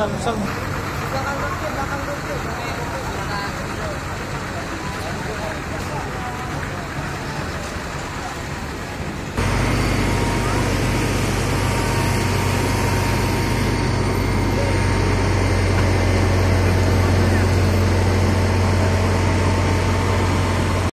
Saan? Saan? Sa kanlong yun, sa.